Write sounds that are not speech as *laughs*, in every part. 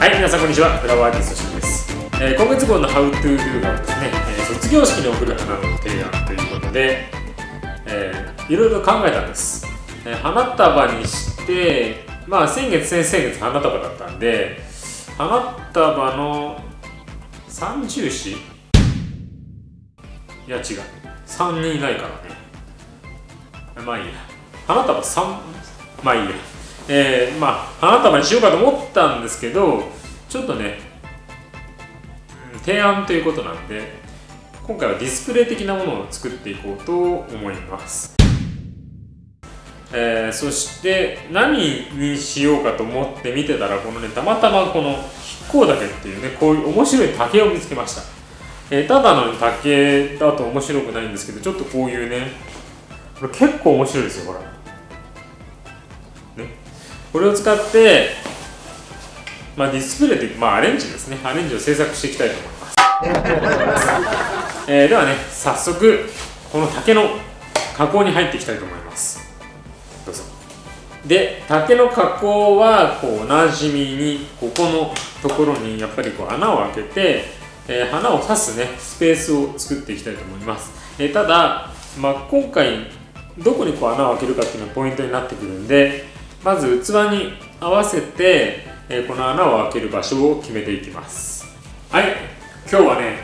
はい、皆さんこんにちは。フラワーアーティストしです。えー、今月号の How to Do がですね、えー、卒業式に送る花の提案ということで、えー、いろいろ考えたんです。えー、花束にして、まあ先月、先々月花束だったんで、花束の三重視いや違う。3人いないからね。まあいいや。花束3、まあいいや。えー、まあ花束にしようかと思ったんですけどちょっとね提案ということなんで今回はディスプレイ的なものを作っていこうと思います。えー、そして何にしようかと思って見てたらこのねたまたまこの筆甲竹っていうねこういう面白い竹を見つけました、えー、ただの竹だと面白くないんですけどちょっとこういうねこれ結構面白いですよほら。これを使って、まあ、ディスプレイという、まあ、アレンジですね。アレンジを制作していきたいと思います。えー、ではね早速この竹の加工に入っていきたいと思います。どうぞ。で竹の加工はこうおなじみにここのところにやっぱりこう穴を開けて、えー、花を刺すねスペースを作っていきたいと思います、えー、ただ、まあ、今回どこにこう穴を開けるかっていうのがポイントになってくるんでまず器に合わせて、えこの穴を開ける場所を決めていきます。はい。今日はね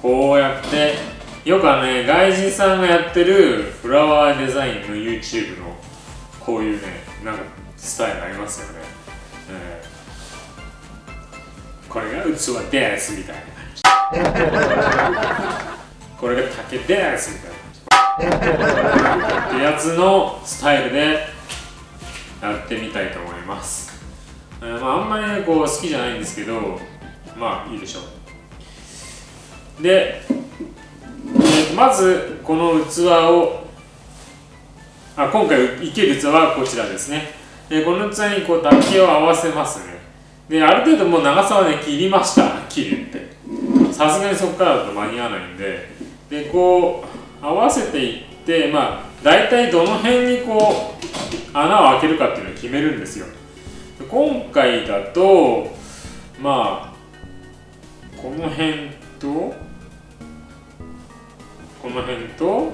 こうやってよくあのね外人さんがやってるフラワーデザインの YouTube のこういうねなんかスタイルありますよね、えー、これが器ですみたいな *laughs* これが竹ですみたいなってやつのスタイルでやってみたいと思います、えー、まあ、あんまりねこう好きじゃないんですけどまあいいでしょう。で、えまずこの器をあ今回生ける器はこちらですね。でこの器にこう竹を合わせますね。である程度もう長さはね切りました切るって。さすがにそこからだと間に合わないんで。でこう合わせていってまあ大体どの辺にこう穴を開けるかっていうのを決めるんですよ。今回だとまあこの辺とこの辺と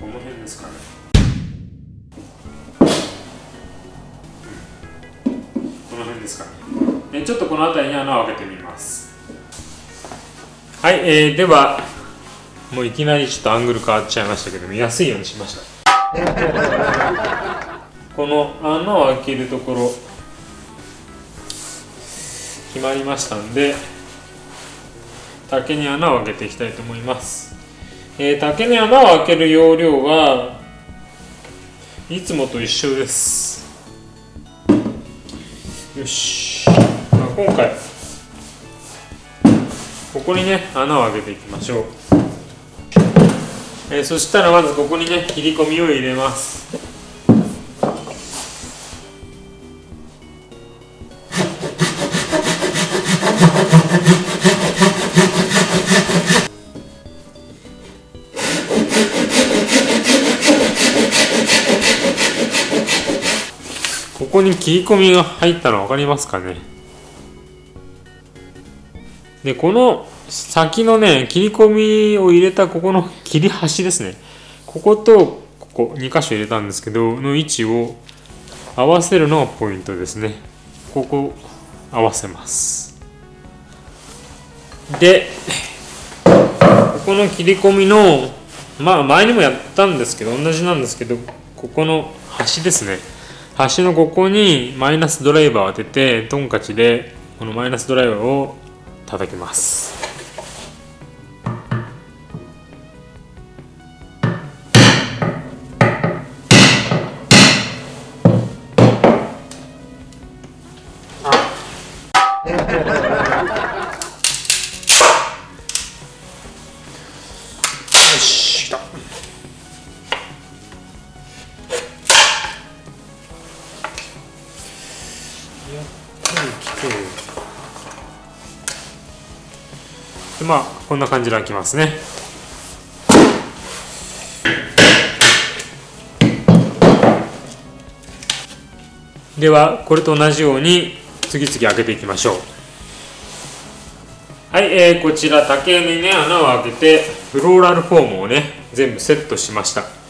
この辺ですかね。この辺ですかね。ちょっとこの辺りに穴を開けてみます。はい、えー、ではもういきなりちょっとアングル変わっちゃいましたけど見やすいようにしました。*laughs* この穴を開けるところ決まりましたんで竹に穴を開けていきたいと思います、えー、竹に穴を開ける容量はいつもと一緒です。よし、まあ、今回ここにね穴を開けていきましょう、えー、そしたらまずここにね切り込みを入れます。ここに切り込みが入ったの分かりますかね？でこの先のね切り込みを入れたここの切り端ですね。こことここ2箇所入れたんですけどの位置を合わせるのがポイントですね。ここ合わせます。でここの切り込みのまあ前にもやったんですけど同じなんですけどここの端ですね。端のここにマイナスドライバーを当ててトンカチでこのマイナスドライバーを叩きます。やっぱり来てでまあこんな感じで開きますね。ではこれと同じように次々開けていきましょう。はい、えー、こちら竹にね穴を開けてフローラルフォームをね全部セットしました。